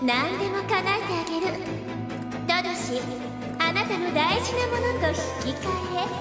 何でも叶えてあげる。ただしあなたの大事なものと引き換え。